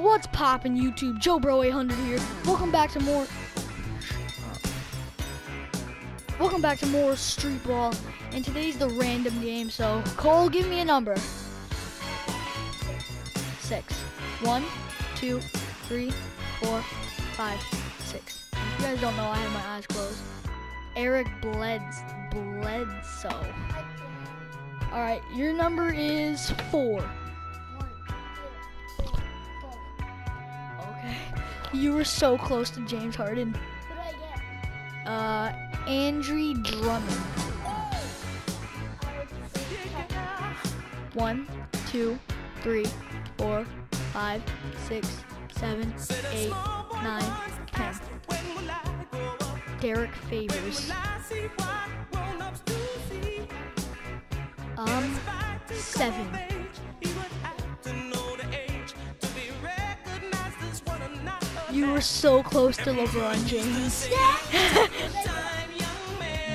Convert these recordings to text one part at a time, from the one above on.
What's poppin' YouTube? Joe Bro 800 here. Welcome back to more. Welcome back to more Street Ball, and today's the random game. So Cole, give me a number. Six. One, two, three, four, five, six. If you guys don't know, I have my eyes closed. Eric Bleds Bledsoe. All right, your number is four. You were so close to James Harden. Uh, Andre Drummond. One, two, three, four, five, six, seven, eight, nine, ten. Derrick Favors. Um, seven. You were so close to LeBron James.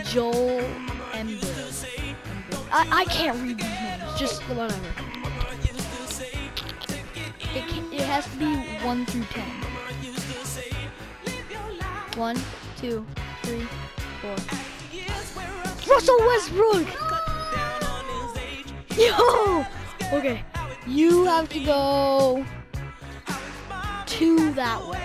Joel Embiid. I, I can't read these names. Just whatever. It, can, it has to be 1 through 10. 1, 2, 3, 4. Russell Westbrook! Yo! Okay. You have to go two that way.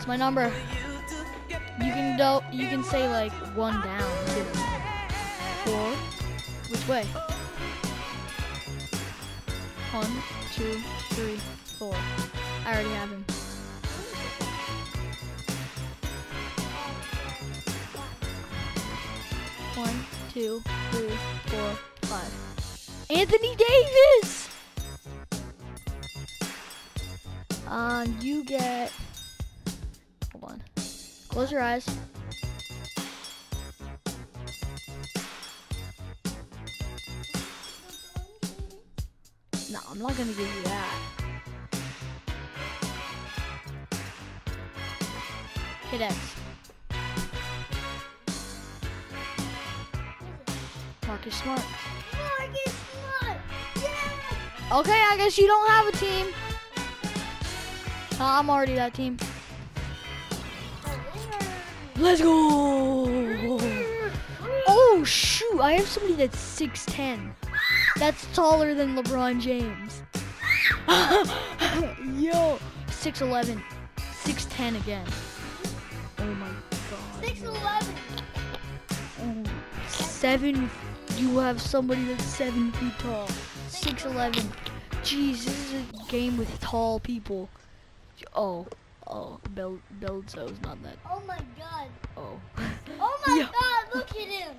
what's my number? You can do, you can say like one down too. Four. Which way? One, two, three, four. I already have him. One, two, three, four, five. Anthony Davis! Um, you get. Close your eyes. No, I'm not gonna give you that. Hit X. Marcus Smart. Marcus Smart! Yeah! Okay, I guess you don't have a team. Uh, I'm already that team. Let's go! Oh shoot! I have somebody that's 6'10. That's taller than LeBron James. Yo, 6'11, 6'10 again. Oh my god. 6'11. Oh, seven. You have somebody that's seven feet tall. 6'11. Jeez, this is a game with tall people. Oh, oh, Bel Beldso's not that. Oh my god. Oh. Oh my Yeah. god, look at him.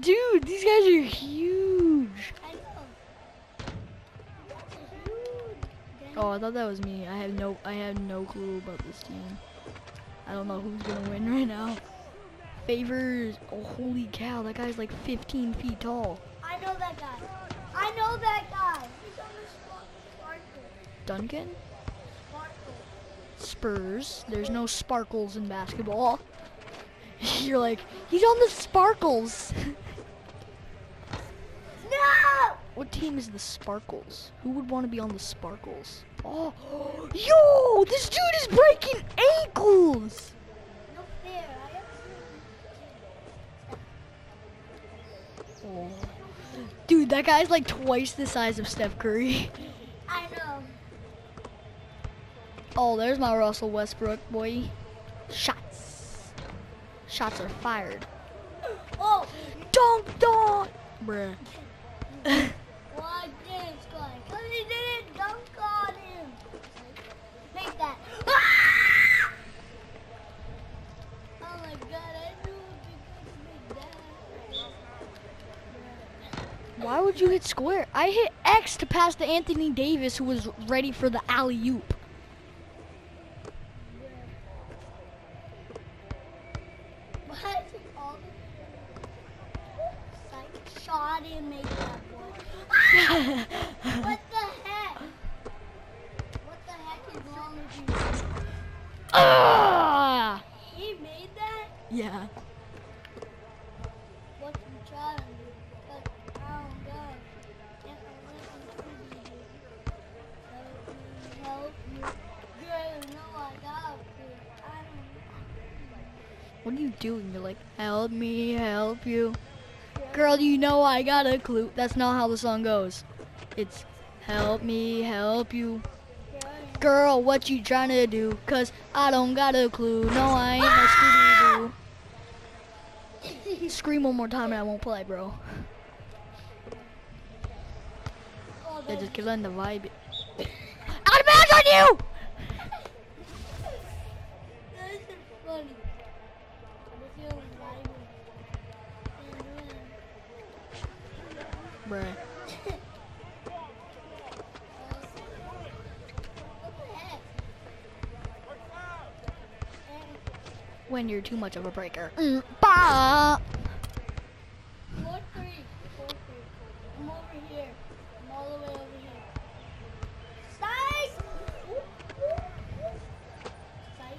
Dude, these guys are huge. I know. Oh, I thought that was me. I have no, I have no clue about this team. I don't know who's gonna win right now. Favors. Oh, holy cow! That guy's like 15 feet tall. I know that guy. I know that guy. He's on the spot. Duncan. Spurs. There's no sparkles in basketball. You're like, he's on the sparkles. No! what team is the sparkles? Who would want to be on the sparkles? Oh, yo! This dude is breaking ankles. No fair. Oh. Dude, that guy's like twice the size of Steph Curry. I know. Oh, there's my Russell Westbrook, boy. Shots. Shots are fired. Oh, Dunk, dunk! Bruh. why didn't score? Because he didn't dunk on him. Make that. Ah! Oh my god, I knew it that. Why would you hit square? I hit X to pass to Anthony Davis, who was ready for the alley oop. Why is it all It's like shot and make that what the heck? What the heck is wrong with you? Ah! He made that? Yeah. What you trying to do? But I don't know. Can't listen to you. Help me, help you. Girl, no, I got you. I don't What are you doing? You're like, help me, help you. Girl, you know I got a clue. That's not how the song goes. It's help me, help you. Girl, what you trying to do? Cause I don't got a clue. No, I ain't no Scooby-Doo. Scream one more time and I won't play, bro. oh, They're just killing the vibe. Out of bounds on you! When you're too much of a breaker. Mm, bah! four three, four three. I'm over here. I'm all the way over here. Sight! Sight.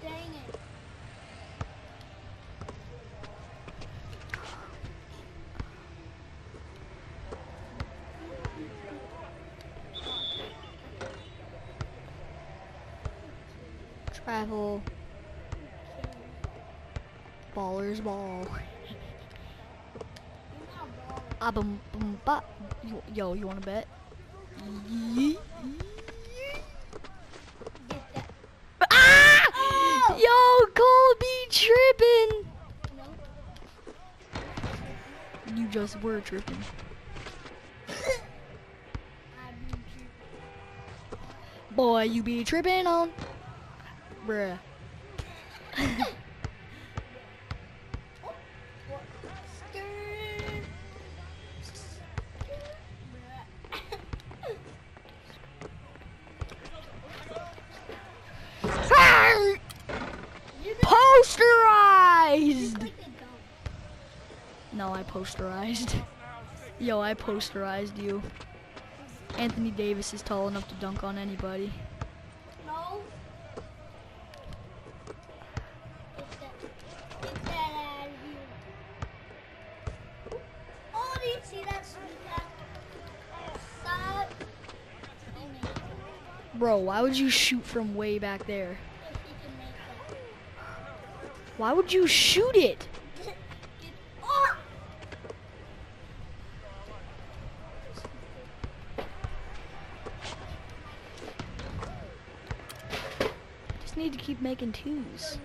Dang it. Travel. Ballers ball. Ah, bum, bum, ba. Yo, Yo, you wanna bet? Ah! Yo, Cole be tripping. You just were tripping. Boy, you be tripping on. Bruh. Posterized! No, I posterized. Yo, I posterized you. Anthony Davis is tall enough to dunk on anybody. Bro, why would you shoot from way back there? Why would you shoot it? Just need to keep making twos.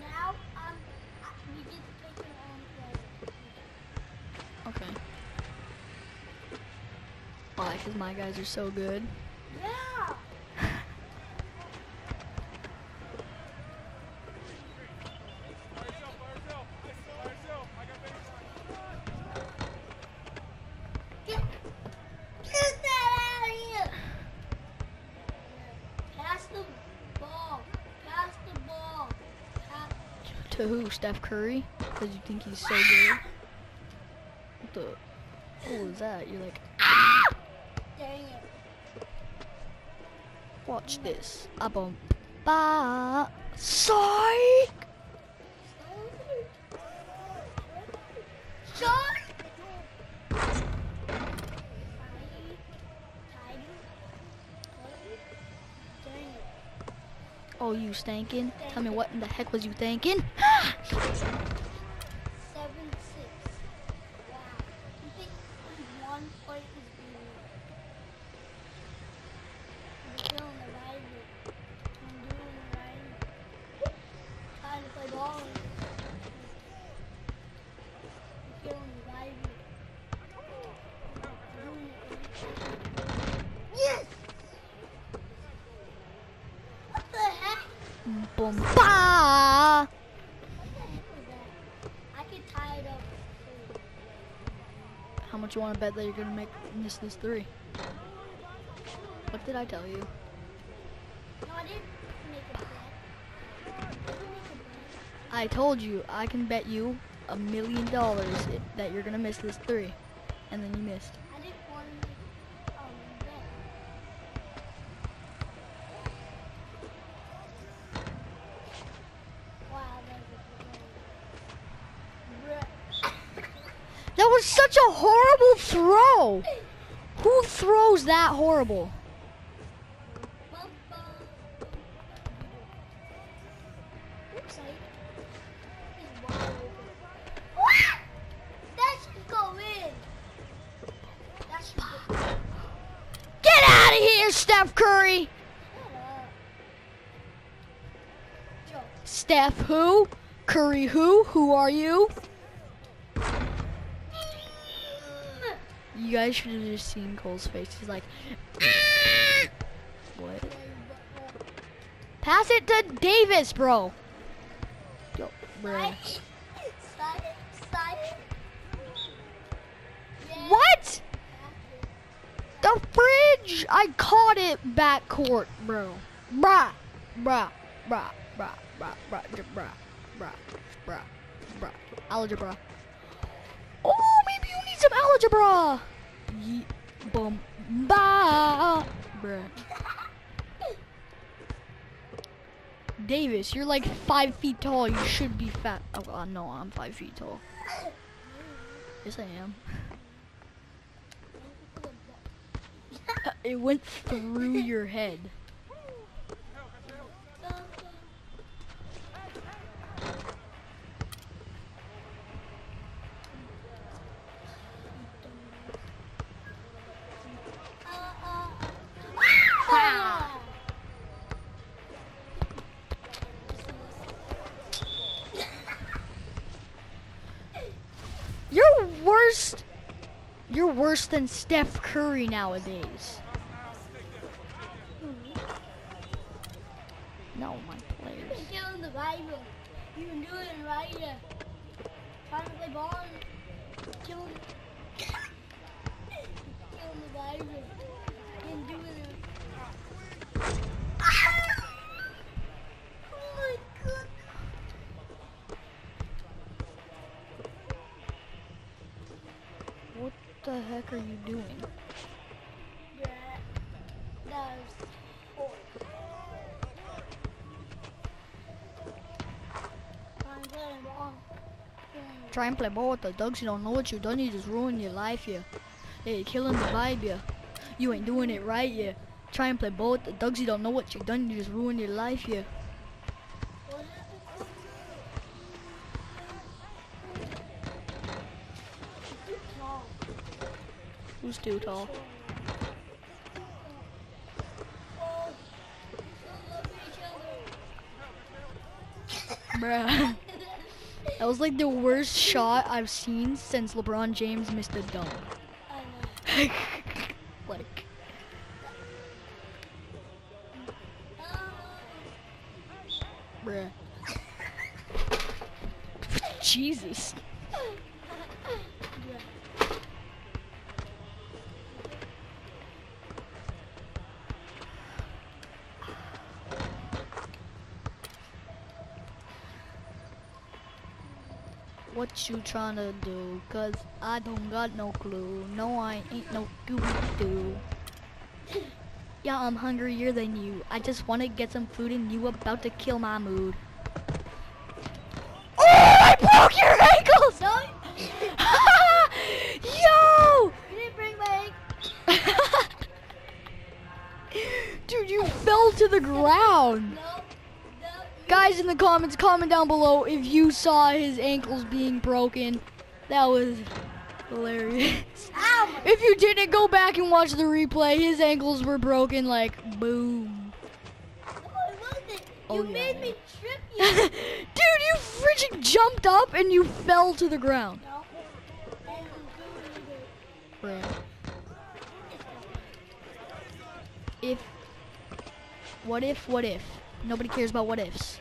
Okay. Why? Because my guys are so good. Yeah. Get, get that out of here. Pass the ball. Pass the ball. Pass. To who? Steph Curry? Because you think he's so good? What the? What was that? You're like, Dang it. watch this. A bump. Ba. Psych! Shot. Oh, you stankin'? Tell me what in the heck was you thinking? Ах, much you want to bet that you're gonna make miss this three? What did I tell you? No, I didn't make a bet. I didn't make a bet. I told you I can bet you a million dollars that you're gonna miss this three, and then you missed. I didn't want to make um, bet. Wow, that was a great. That was such a horrible throw. Who throws that horrible? Get out of here, Steph Curry. Steph who? Curry who? Who are you? You guys should have just seen Cole's face. He's like, what? Pass it to Davis, bro. Yo, bro. What? The fridge! I caught it back court, bro. Bruh, bruh, bruh, bruh, bruh, bruh, bruh, bruh, bruh, bruh. Algebra. Oh, maybe you need some algebra. Ye bum ba, bruh. Davis, you're like five feet tall. You should be fat. Oh, God, no, I'm five feet tall. Yes, I am. It went through your head. You're worse than Steph Curry nowadays. No, my players. Killing the Bible. You can do it right here. Trying to play ball. Killing. Killing the Bible. You can do it. Oh my god. What the heck are you doing? Try and play ball with the dogs. You don't know what you done. You just ruined your life, yeah. Hey, killing the vibe, yeah. You ain't doing it right, yeah. Try and play ball with the dogs. You don't know what you done. You just ruined your life, yeah. Who's too tall? Bruh. That was like the worst shot I've seen since LeBron James missed a dunk. Like, bruh. Jesus. What you tryna do? Cause I don't got no clue. No, I ain't no Scooby Doo. Yeah, I'm hungrier than you. I just wanna get some food and you about to kill my mood. Oh, I broke your ankles! No, Yo! you didn't bring my egg. Dude, you fell to the ground. No. Guys in the comments, comment down below if you saw his ankles being broken. That was hilarious. Ow! If you didn't go back and watch the replay, his ankles were broken like boom. Wasn't. Oh, You yeah, made yeah. me trip you. Dude, you. freaking jumped up and you fell to the ground. no. And you do it. Bruh. If, what if, what if? Nobody cares about what ifs.